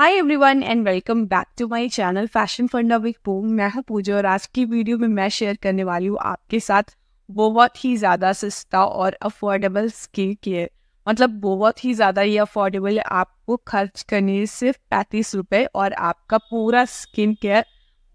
Hi everyone and welcome back to my channel fashion funda with Poom मैं हूँ पूजा और आज की वीडियो में मैं शेयर करने वाली हूँ आपके साथ बहुत ही ज़्यादा सस्ता और अफोर्डेबल स्किन केयर मतलब बहुत ही ज़्यादा ये अफोर्डेबल है, आपको खर्च करने सिर्फ़ पैंतीस रुपये और आपका पूरा स्किन केयर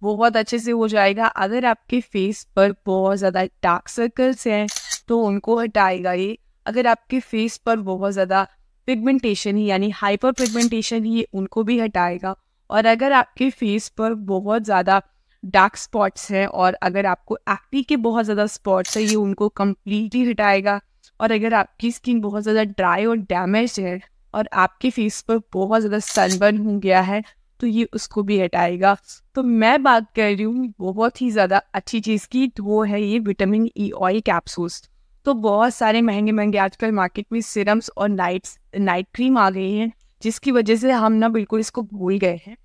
बहुत अच्छे से हो जाएगा। अगर आपके फेस पर बहुत ज़्यादा डार्क सर्कल्स हैं तो उनको हटाएगा ये। अगर आपके फेस पर बहुत ज़्यादा पिगमेंटेशन ही यानी हाइपर पिगमेंटेशन ही उनको भी हटाएगा। और अगर आपके फेस पर बहुत ज़्यादा डार्क स्पॉट्स हैं और अगर आपको एक्टी के बहुत ज़्यादा स्पॉट्स हैं, ये उनको कम्प्लीटली हटाएगा। और अगर आपकी स्किन बहुत ज़्यादा ड्राई और डैमेज है और आपके फेस पर बहुत ज़्यादा सनबर्न हो गया है तो ये उसको भी हटाएगा। तो मैं बात कर रही हूँ, बहुत ही ज़्यादा अच्छी चीज़ की वो है ये विटामिन ई ऑयल कैप्सूल्स तो बहुत सारे महँगे महँगे आजकल मार्केट में सिरम्स और नाइट्स नाइट क्रीम आ गई हैं, जिसकी वजह से हम ना बिल्कुल इसको भूल गए हैं।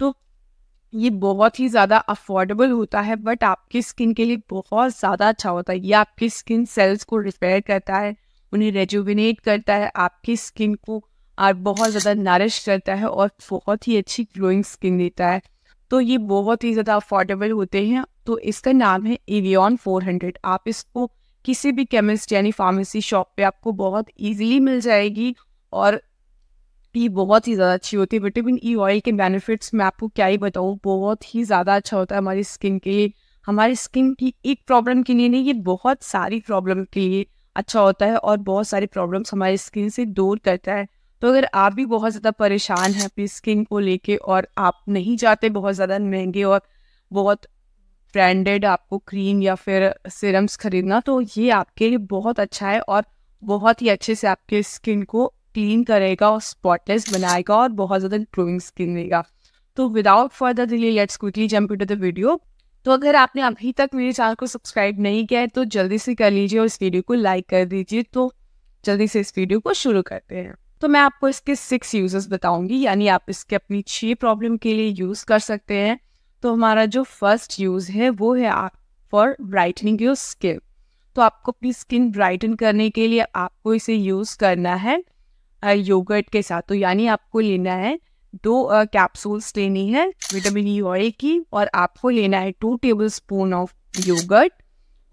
तो ये बहुत ही ज़्यादा अफोर्डेबल होता है बट आपकी स्किन के लिए बहुत ज़्यादा अच्छा होता है। ये आपकी स्किन सेल्स को रिपेयर करता है, उन्हें रेजुविनेट करता है, आपकी स्किन को और बहुत ज़्यादा नरिश करता है और बहुत ही अच्छी ग्लोइंग स्किन देता है। तो ये बहुत ही ज़्यादा अफोर्डेबल होते हैं। तो इसका नाम है एवियन 400 आप इसको किसी भी केमिस्ट यानी फार्मेसी शॉप पे आपको बहुत इजीली मिल जाएगी और ये बहुत ही ज़्यादा अच्छी होती है। विटामिन ई ऑयल के बेनिफिट्स मैं आपको क्या ही बताऊँ, बहुत ही ज़्यादा अच्छा होता है हमारी स्किन के लिए। हमारी स्किन की एक प्रॉब्लम के लिए नहीं, ये बहुत सारी प्रॉब्लम के लिए अच्छा होता है और बहुत सारी प्रॉब्लम्स हमारी स्किन से दूर करता है। तो अगर आप भी बहुत ज़्यादा परेशान हैं अपनी स्किन को लेके और आप नहीं चाहते बहुत ज़्यादा महँगे और बहुत ब्रांडेड आपको क्रीम या फिर सिरम्स खरीदना तो ये आपके लिए बहुत अच्छा है और बहुत ही अच्छे से आपके स्किन को क्लीन करेगा और स्पॉटलेस बनाएगा और बहुत ज़्यादा ग्लोइंग स्किन देगा। तो without further delay let's quickly jump to the video तो अगर आपने अभी तक मेरे चैनल को सब्सक्राइब नहीं किया है तो जल्दी से कर लीजिए और इस वीडियो को लाइक कर दीजिए। तो जल्दी से इस वीडियो को शुरू करते हैं। तो मैं आपको इसके सिक्स यूजेस बताऊँगी, यानी आप इसके अपनी छः प्रॉब्लम के लिए यूज़ कर सकते हैं। तो हमारा जो फ़र्स्ट यूज़ है, वो है आप फॉर ब्राइटनिंग योर स्किन तो आपको अपनी स्किन ब्राइटन करने के लिए आपको इसे यूज़ करना है योगर्ट के साथ. तो यानी आपको लेना है दो कैप्सूल्स लेनी है विटामिन ई ऑयल की, और आपको लेना है two table spoon of yogurt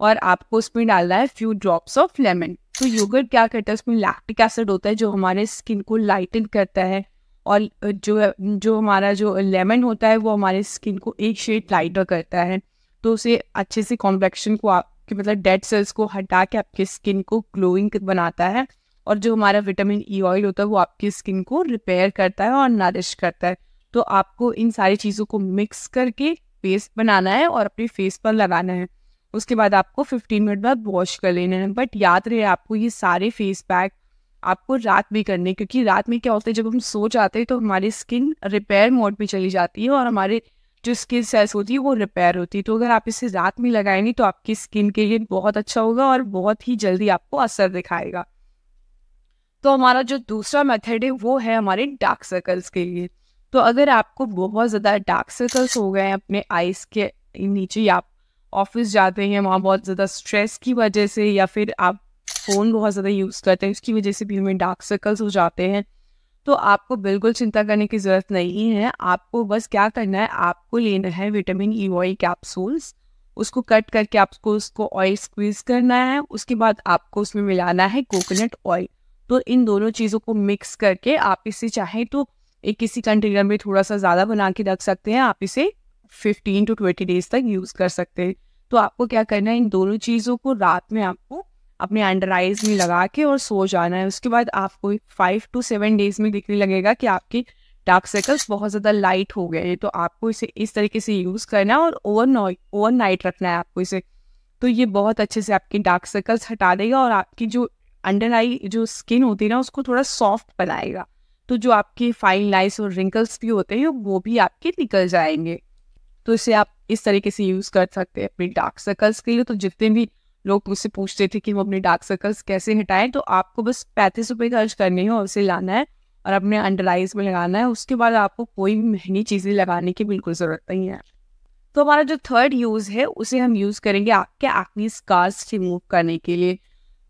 और आपको उसमें डालना है फ्यू ड्रॉप्स ऑफ़ लेमन तो योगर्ट क्या करता है? उसमें लैक्टिक एसिड होता है, जो हमारे स्किन को लाइटन करता है. और जो जो हमारा जो लेमन होता है वो हमारे स्किन को एक शेड लाइटर करता है। तो उसे अच्छे से कॉम्प्लेक्शन को आपके मतलब डेड सेल्स को हटा के आपके स्किन को ग्लोइंग बनाता है और जो हमारा विटामिन ई ऑयल होता है वो आपकी स्किन को रिपेयर करता है और नरिश करता है। तो आपको इन सारी चीज़ों को मिक्स करके पेस्ट बनाना है और अपने फेस पर लगाना है। उसके बाद आपको 15 मिनट बाद वॉश कर लेना है। बट याद रहे, आपको ये सारे फेस पैक आपको रात में करने क्योंकि रात में क्या होता है, जब हम सो जाते हैं तो हमारी स्किन रिपेयर मोड पे चली जाती है और हमारे जो स्किन सेल्स होती है वो रिपेयर होती है। तो अगर आप इसे रात में लगाएँगे तो आपकी स्किन के लिए बहुत अच्छा होगा और बहुत ही जल्दी आपको असर दिखाएगा। तो हमारा जो दूसरा मेथड है, वो है हमारे डार्क सर्कल्स के लिए। तो अगर आपको बहुत ज़्यादा डार्क सर्कल्स हो गए हैं अपने आइस के नीचे आप ऑफ़िस जाते हैं, वहाँ बहुत ज़्यादा स्ट्रेस की वजह से, या फिर आप फ़ोन बहुत ज़्यादा यूज़ करते हैं, उसकी वजह से भी हमें डार्क सर्कल्स हो जाते हैं। तो आपको बिल्कुल चिंता करने की ज़रूरत नहीं है। आपको बस क्या करना है, आपको लेना है विटामिन ई ऑयल कैप्सूल्स उसको कट करके आपको उसको ऑयल स्क्वीज करना है, उसके बाद आपको उसमें मिलाना है कोकोनट ऑयल तो इन दोनों चीज़ों को मिक्स करके आप इसे चाहें तो एक किसी कंटेनर में थोड़ा सा ज़्यादा बना के रख सकते हैं। आप इसे फिफ्टीन टू ट्वेंटी डेज़ तक यूज़ कर सकते हैं। तो आपको क्या करना है, इन दोनों चीज़ों को रात में आपको अपने अंडर आइज़ में लगा के और सो जाना है। उसके बाद आपको फाइव टू सेवन डेज़ में दिखने लगेगा कि आपके डार्क सर्कल्स बहुत ज़्यादा लाइट हो गए हैं। तो आपको इसे इस तरीके से यूज़ करना है और ओवर ओवर नाइट रखना है आपको इसे। तो ये बहुत अच्छे से आपके डार्क सर्कल्स हटा देगा और आपकी जो अंडर आई जो स्किन होती है ना, उसको थोड़ा सॉफ्ट बनाएगा। तो जो आपके फाइन लाइस और रिंकल्स भी होते हैं, वो भी आपके निकल जाएँगे। तो इसे आप इस तरीके से यूज़ कर सकते हैं अपने डार्क सर्कल्स के लिए। तो जितने भी लोग मुझसे पूछते थे कि वो अपने डार्क सर्कल्स कैसे हटाएँ तो आपको बस पैंतीस रुपये खर्च करने हैं और उसे लाना है और अपने अंडर आइज़ में लगाना है, उसके बाद आपको कोई भी महँगी चीज़ें लगाने की बिल्कुल ज़रूरत नहीं है। तो हमारा जो थर्ड यूज़ है, उसे हम यूज़ करेंगे आपके एक्नी स्कार्स रिमूव करने के लिए।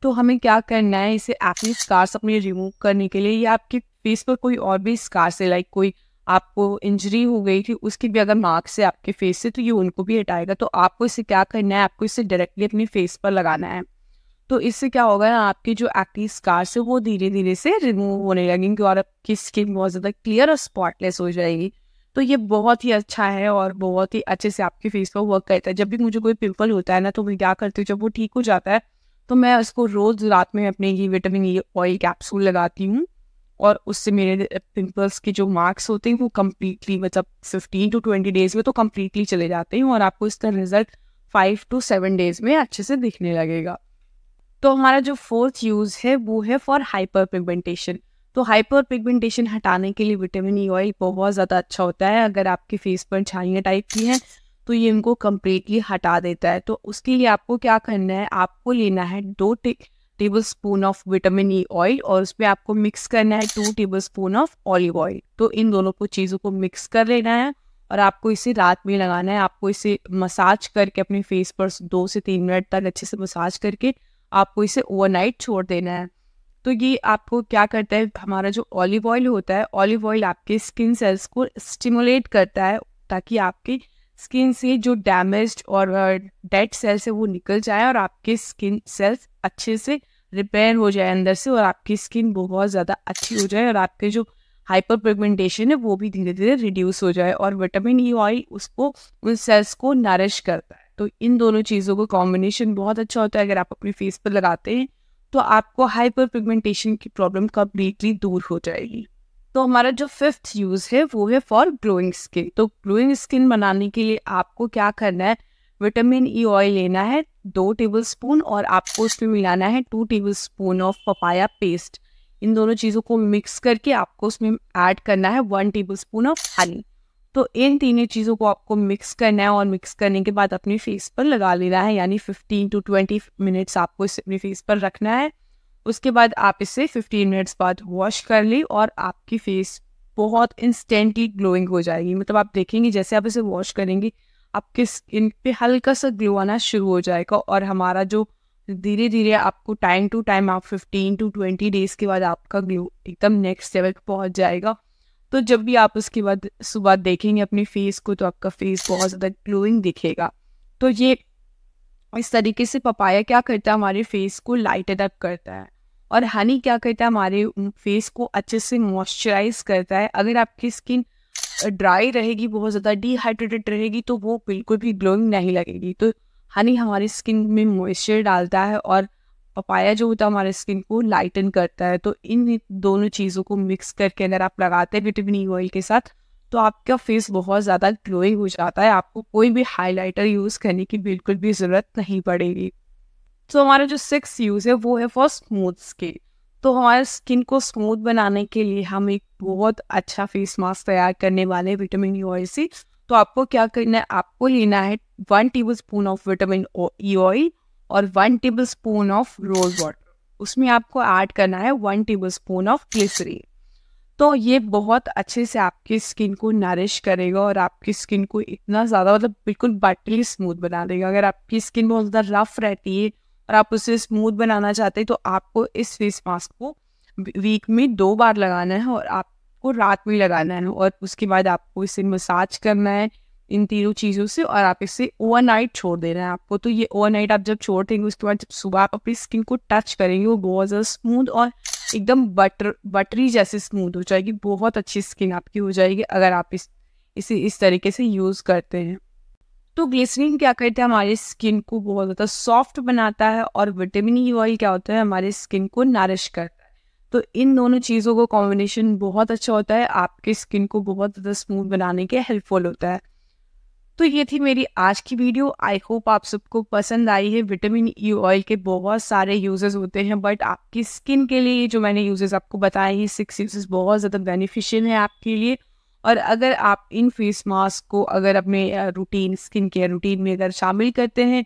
तो हमें क्या करना है, इसे एक्नी स्कार्स अपने रिमूव करने के लिए या आपके फेस पर कोई और भी स्कार्स है लाइक कोई आपको इंजरी हो गई थी उसकी भी अगर मार्क्स है आपके फेस से तो ये उनको भी हटाएगा। तो आपको इसे क्या करना है? आपको इसे डायरेक्टली अपने फेस पर लगाना है। तो इससे क्या होगा ना, आपके जो एक्टिव स्कार्स है, वो धीरे धीरे से रिमूव होने लगेंगे और आपकी स्किन बहुत ज़्यादा क्लियर और स्पॉटलेस हो जाएगी। तो ये बहुत ही अच्छा है और बहुत ही अच्छे से आपके फेस पर वर्क करता है। जब भी मुझे कोई पिंपल होता है ना तो मैं क्या करती हूँ, जब वो ठीक हो जाता है तो मैं उसको रोज़ रात में अपने ये विटामिन ई ऑयल कैप्सूल लगाती हूँ। और उससे मेरे पिंपल्स के जो मार्क्स होते हैं, वो कम्प्लीटली मतलब फिफ्टीन टू ट्वेंटी डेज़ में तो कम्प्लीटली चले जाते हैं और आपको इसका result five to seven days में अच्छे से दिखने लगेगा। तो हमारा जो फोर्थ यूज़ है, वो है फॉर हाइपर पिगमेंटेशन तो हाइपर पिगमेंटेशन हटाने के लिए विटामिन ई ऑयल बहुत ज़्यादा अच्छा होता है। अगर आपके फेस पर छाइयाँ टाइप की हैं तो ये इनको कम्प्लीटली हटा देता है। तो उसके लिए आपको क्या करना है, आपको लेना है दो table spoon of vitamin E oil और उसमें आपको मिक्स करना है two table spoon of olive oil तो इन दोनों को चीज़ों को मिक्स कर लेना है और आपको इसे रात में लगाना है। आपको इसे मसाज करके अपने फेस पर दो से तीन मिनट तक अच्छे से मसाज करके आपको इसे ओवरनाइट छोड़ देना है। तो ये आपको क्या करता है? हमारा जो ऑलिव ऑयल होता है ऑलिव ऑयल आपके स्किन सेल्स को स्टिमुलेट करता है ताकि आपकी स्किन से जो डैमेज और डेड सेल्स है, वो निकल जाए और आपके स्किन सेल्स अच्छे से रिपेयर हो जाए अंदर से और आपकी स्किन बहुत ज़्यादा अच्छी हो जाए और आपके जो हाइपर पिगमेंटेशन है, वो भी धीरे धीरे रिड्यूस हो जाए और विटामिन ई ऑयल उसको, उन सेल्स को नरिश करता है तो इन दोनों चीज़ों का कॉम्बिनेशन बहुत अच्छा होता है, अगर आप अपने फेस पर लगाते हैं तो आपको हाइपर पिगमेंटेशन की प्रॉब्लम कम्प्लीटली दूर हो जाएगी। तो हमारा जो फिफ्थ यूज़ है, वो है फॉर ग्लोइंग स्किन तो ग्लोइंग स्किन बनाने के लिए आपको क्या करना है? विटामिन ई ऑयल लेना है, दो टेबल स्पून और आपको उसमें मिलाना है two tablespoon of papaya paste इन दोनों चीज़ों को मिक्स करके आपको उसमें ऐड करना है one table spoon of honey तो इन तीनों चीज़ों को आपको मिक्स करना है और मिक्स करने के बाद अपने फेस पर लगा लेना है, यानी 15 टू 20 मिनट्स आपको इसे अपने फेस पर रखना है। उसके बाद आप इसे 15 मिनट्स बाद वॉश कर ली और आपकी फेस बहुत इंस्टेंटली ग्लोइंग हो जाएगी। मतलब आप देखेंगे जैसे आप इसे वॉश करेंगे, आपके स्किन पे हल्का सा ग्लो आना शुरू हो जाएगा और हमारा जो धीरे धीरे आपको टाइम टू टाइम आप 15 टू 20 डेज़ के बाद आपका ग्लो एकदम नेक्स्ट लेवल पहुँच जाएगा। तो जब भी आप उसके बाद सुबह देखेंगे अपने फेस को तो आपका फेस बहुत ज़्यादा ग्लोइंग दिखेगा। तो ये इस तरीके से पपाया क्या करता है? हमारे फेस को लाइट अप करता है। और हनी क्या करता है? हमारे फेस को अच्छे से मॉइस्चराइज करता है। अगर आपकी स्किन ड्राई रहेगी, बहुत ज़्यादा डिहाइड्रेटेड रहेगी तो वो बिल्कुल भी ग्लोइंग नहीं लगेगी। तो हनी हमारी स्किन में मॉइस्चर डालता है और पपाया जो होता है हमारे स्किन को लाइटन करता है। तो इन दोनों चीज़ों को मिक्स करके अगर आप लगाते हैं विटामिन ई ऑयल के साथ तो आपका फेस बहुत ज़्यादा ग्लोइंग हो जाता है। आपको कोई भी हाइलाइटर यूज़ करने की बिल्कुल भी ज़रूरत नहीं पड़ेगी। तो हमारा जो सिक्स यूज़ है, वो है फॉर स्मूथ स्किन तो हमारे स्किन को स्मूथ बनाने के लिए हम एक बहुत अच्छा फेस मास्क तैयार करने वाले हैं विटामिन ई ऑयल से. तो आपको क्या करना है, आपको लेना है one tablespoon of vitamin E oil और one tablespoon of rose water उसमें आपको ऐड करना है one table spoon of glycerine तो ये बहुत अच्छे से आपकी स्किन को नरिश करेगा और आपकी स्किन को इतना ज़्यादा मतलब बिल्कुल बटली स्मूथ बना देगा। अगर आपकी स्किन बहुत ज़्यादा रफ रहती है और आप उसे स्मूथ बनाना चाहते हैं तो आपको इस फेस मास्क को वीक में दो बार लगाना है और आपको रात में लगाना है और उसके बाद आपको इसे मसाज करना है इन तीनों चीज़ों से और आप इसे ओवरनाइट छोड़ दे रहे हैं आपको। तो ये ओवरनाइट आप जब छोड़ देंगे, उसके बाद जब सुबह आप अपनी स्किन को टच करेंगे, वो बहुत ज़्यादा स्मूथ और एकदम बटर बटरी जैसे स्मूथ हो जाएगी, बहुत अच्छी स्किन आपकी हो जाएगी अगर आप इस, इसे इस तरीके से यूज़ करते हैं। तो ग्लिसरीन क्या करता है? हमारी स्किन को बहुत ज़्यादा सॉफ्ट बनाता है और विटामिन ई ऑयल क्या होता है? हमारी स्किन को नारिश करता है। तो इन दोनों चीज़ों का कॉम्बिनेशन बहुत अच्छा होता है। आपके स्किन को बहुत ज़्यादा स्मूथ बनाने के हेल्पफुल होता है। तो ये थी मेरी आज की वीडियो आई होप आप सबको पसंद आई है। विटामिन ई ऑयल के बहुत सारे यूजेस होते हैं बट आपकी स्किन के लिए जो मैंने यूजेस आपको बताए हैं सिक्स यूजेस बहुत ज़्यादा बेनिफिशियल है आपके लिए। और अगर आप इन फेस मास्क को अगर अपने रूटीन स्किन केयर रूटीन में अगर शामिल करते हैं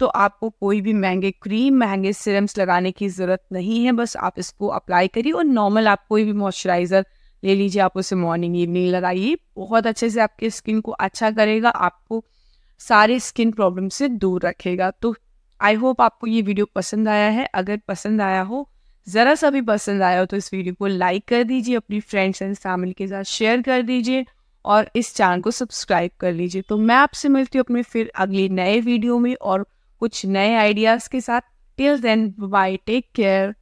तो आपको कोई भी महँगे क्रीम महँगे सिरम्स लगाने की ज़रूरत नहीं है। बस आप इसको अप्लाई करिए और नॉर्मल आप कोई भी मॉइस्चराइज़र ले लीजिए, आप उसे मॉर्निंग इवनिंग लगाइए। बहुत अच्छे से आपके स्किन को अच्छा करेगा, आपको सारे स्किन प्रॉब्लम से दूर रखेगा। तो आई होप आपको ये वीडियो पसंद आया है। अगर पसंद आया हो ज़रा सा भी पसंद आया हो तो इस वीडियो को लाइक कर दीजिए, अपनी फ्रेंड्स एंड फैमिली के साथ शेयर कर दीजिए और इस चैनल को सब्सक्राइब कर लीजिए। तो मैं आपसे मिलती हूँ अपने फिर अगले नए वीडियो में और कुछ नए आइडियाज़ के साथ। Till then bye take care